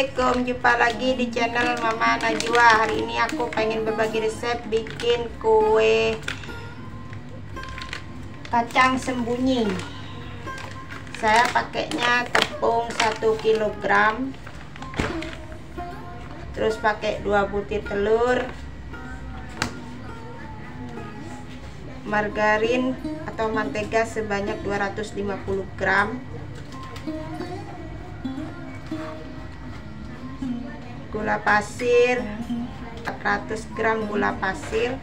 Assalamualaikum Jumpa lagi di channel Mama Najwa. Hari ini aku pengen berbagi resep Bikin kue Kacang sembunyi. Saya pakainya tepung 1 kg Terus pakai 2 butir telur Margarin atau mantega sebanyak 250 gram gula pasir 400 gram gula pasir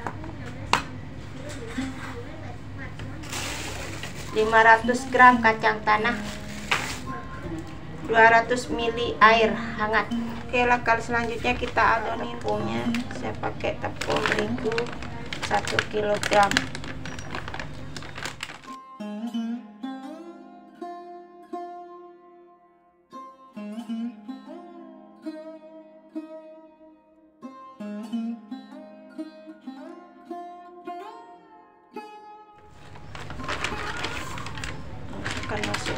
500 gram kacang tanah 200 ml air hangat. Oke lakal selanjutnya kita adonin. Tepungnya saya pakai tepung terigu 1 kilogram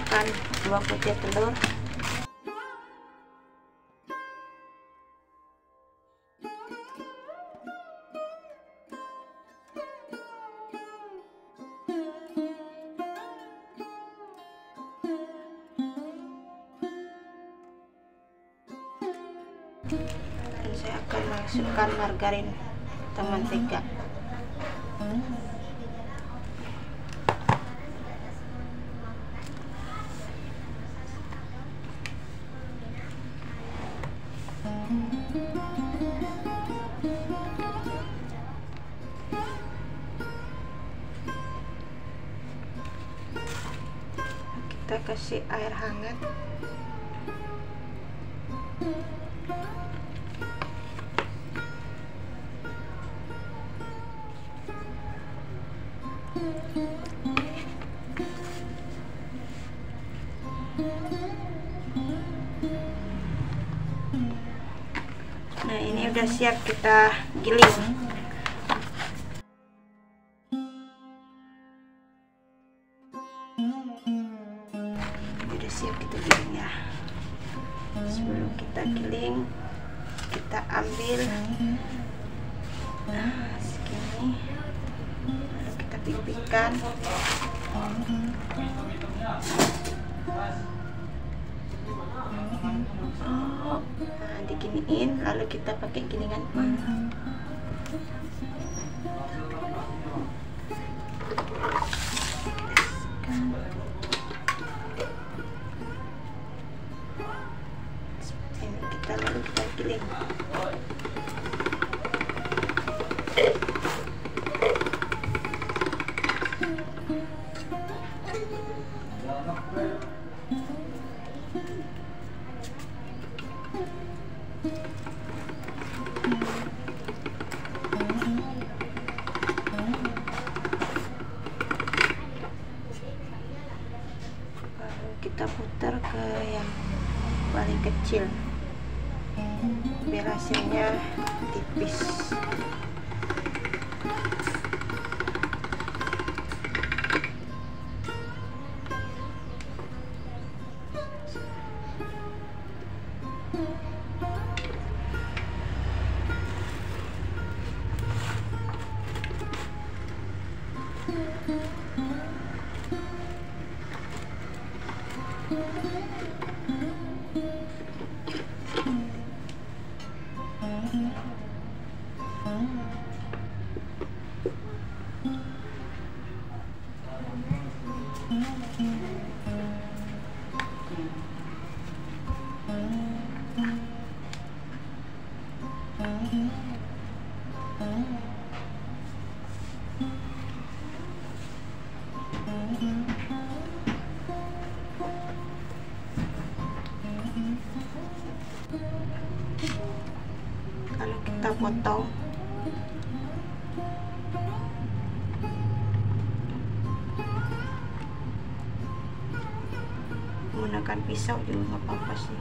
masukkan dua butir telur. Dan saya akan masukkan margarin atau mentega kasih air hangat. Nah ini udah siap kita giling siap kita giling ya. Sebelum kita giling kita ambil. Nah segini. Lalu kita pipihkan nah diginiin lalu kita pakai gilingan seperti putar ke yang paling kecil. Biar hasilnya tipis kalau kita potong menggunakan pisau juga nggak apa-apa sih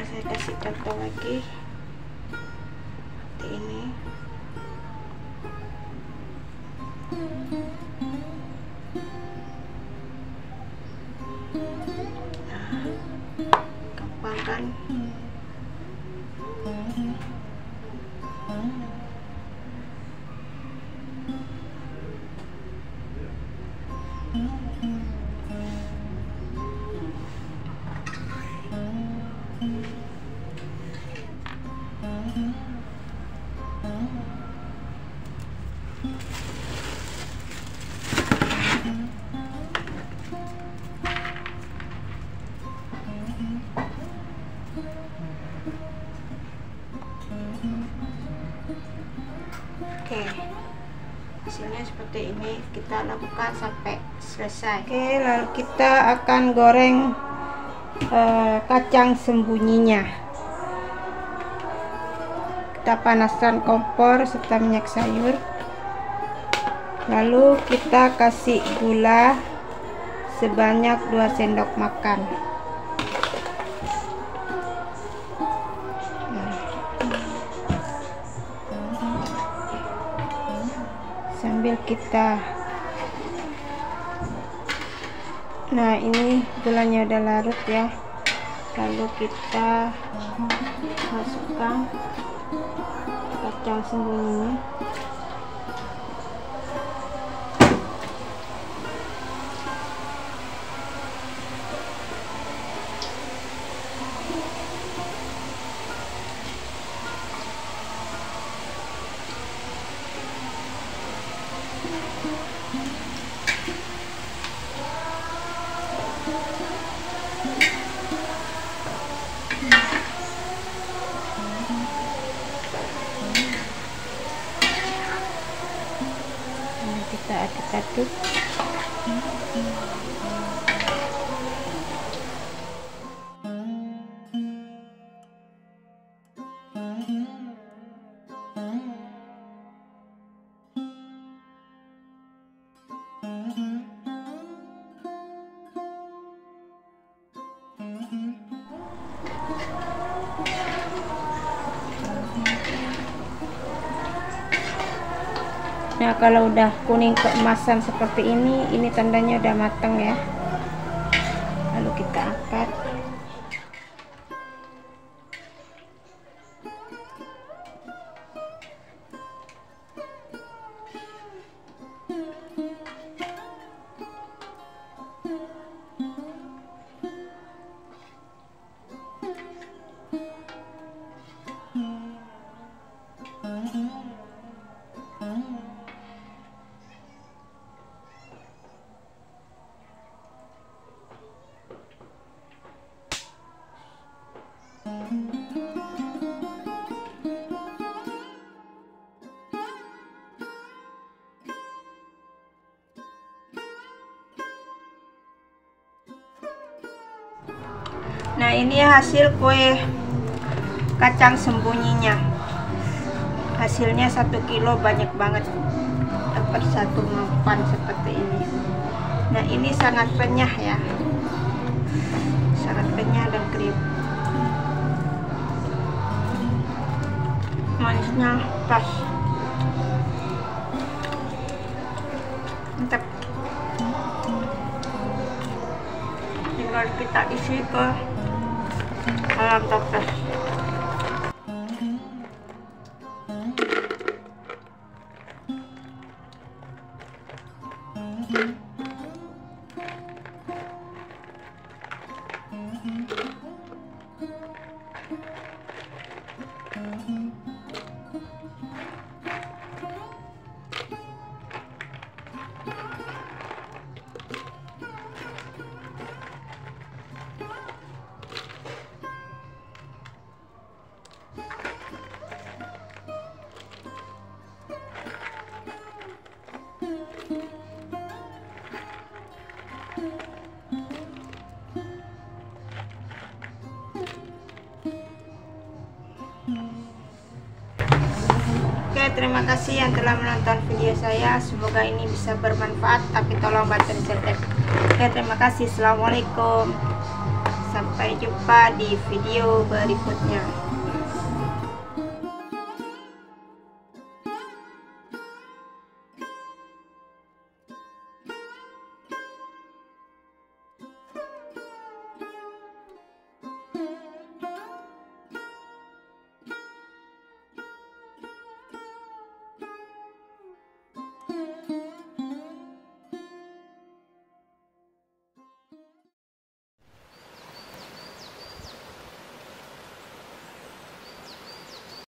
saya kasih contoh lagi Hasilnya seperti ini. Kita lakukan sampai selesai. Oke, lalu kita akan goreng eh, kacang sembunyinya. Kita panaskan kompor serta minyak sayur. Lalu kita kasih gula sebanyak 2 sendok makan. sambil kita nah ini gulanya udah larut ya. Lalu kita masukkan kacang sembunyinya kita aduk-aduk Nah, kalau udah kuning keemasan seperti ini, ini tandanya udah matang ya. Lalu kita angkat. Nah, ini hasil kue kacang sembunyinya. Hasilnya satu kilo banyak banget. Dapat satu mapan seperti ini. Nah, ini sangat renyah ya. Sangat renyah dan kriuk. Manisnya pas. Mantap. tinggal kita isi ke 사람답다. Terima kasih yang telah menonton video saya. Semoga ini bisa bermanfaat, tapi tolong di subscribe. Oke, terima kasih. Assalamualaikum. Sampai jumpa di video berikutnya.